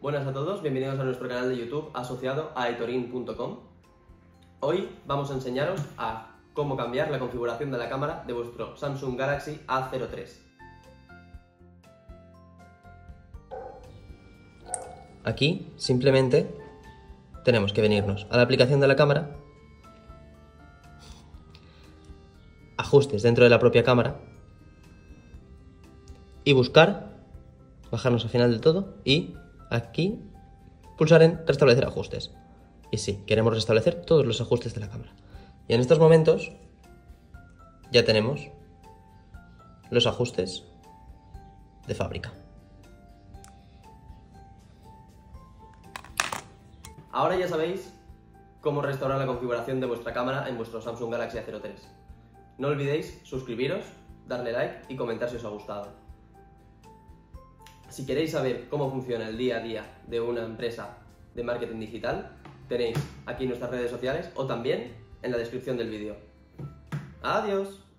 Buenas a todos, bienvenidos a nuestro canal de YouTube asociado a etorin.com. Hoy vamos a enseñaros a cómo cambiar la configuración de la cámara de vuestro Samsung Galaxy A03. Aquí simplemente tenemos que venirnos a la aplicación de la cámara, ajustes dentro de la propia cámara y buscar, bajarnos al final del todo y aquí pulsar en restablecer ajustes. Y sí, queremos restablecer todos los ajustes de la cámara. Y en estos momentos ya tenemos los ajustes de fábrica. Ahora ya sabéis cómo restaurar la configuración de vuestra cámara en vuestro Samsung Galaxy A03. No olvidéis suscribiros, darle like y comentar si os ha gustado. Si queréis saber cómo funciona el día a día de una empresa de marketing digital, tenéis aquí nuestras redes sociales o también en la descripción del vídeo. ¡Adiós!